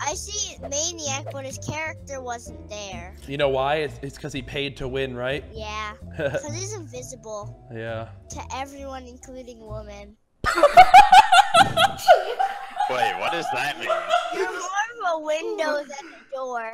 I see Maniac, but his character wasn't there. You know why? It's because he paid to win, right? Yeah, because he's invisible yeah. to everyone, including women. Wait, what does that mean? You're more of a window than a door.